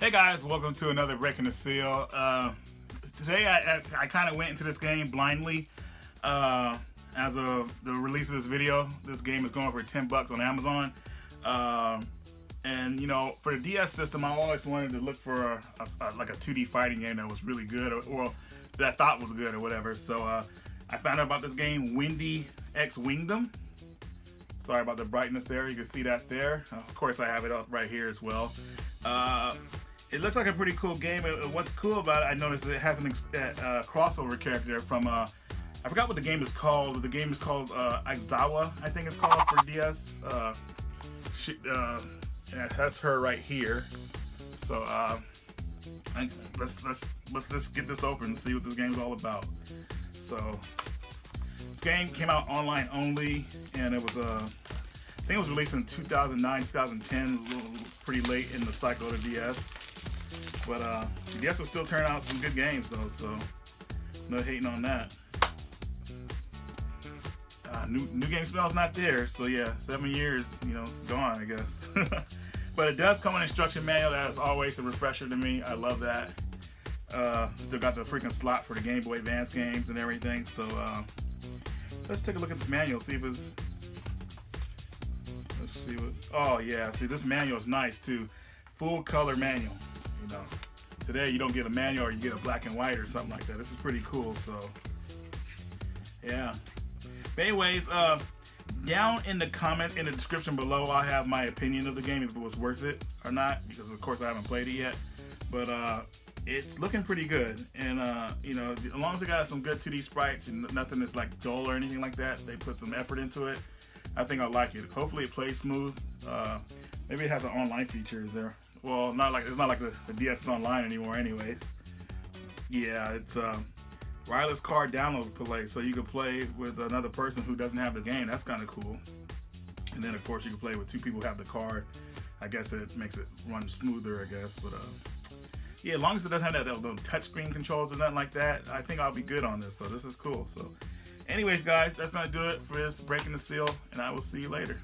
Hey guys, welcome to another Breaking the Seal. Uh, today I, I, I kind of went into this game blindly. Uh, as of the release of this video, this game is going for 10 bucks on Amazon. Uh, and you know, for the DS system, I always wanted to look for a, a, a, like a 2D fighting game that was really good, or, or that I thought was good, or whatever. So uh, I found out about this game, Windy X Windam. Sorry about the brightness there. You can see that there. of course, I have it up right here as well. Uh, it looks like a pretty cool game. what's cool about it, I noticed it has an uh, crossover character from, uh, I forgot what the game is called. The game is called uh, Izuna, I think it's called for DS. Uh, she, uh, and that's her right here. So uh, let's let's let's just get this open and see what this game's all about. So game came out online only, and it was uh, I think it was released in 2009, 2010, pretty late in the cycle of the DS. But uh, I guess we'll still turn out some good games though, so no hating on that. Uh, new new game smell's not there, so yeah, seven years, you know, gone I guess. but it does come with instruction manual. That is always a refresher to me. I love that. Uh, still got the freaking slot for the Game Boy Advance games and everything. So uh, let's take a look at this manual. See if it's. Let's see what. Oh yeah, see this manual is nice too. Full color manual you know, today you don't get a manual or you get a black and white or something like that. This is pretty cool. So, yeah. But anyways, uh, down in the comment in the description below, I'll have my opinion of the game if it was worth it or not, because of course I haven't played it yet. But uh, it's looking pretty good, and uh, you know, as long as it got some good 2D sprites and nothing that's like dull or anything like that, they put some effort into it. I think I'll like it. Hopefully, it plays smooth. Uh, maybe it has an online feature. Is there? Well, not like it's not like the, the DS is online anymore, anyways. Yeah, it's um, wireless card download play, so you can play with another person who doesn't have the game. That's kind of cool. And then of course you can play with two people who have the card. I guess it makes it run smoother, I guess. But uh, yeah, as long as it doesn't have that, those touchscreen controls or nothing like that, I think I'll be good on this. So this is cool. So, anyways, guys, that's gonna do it for this breaking the seal, and I will see you later.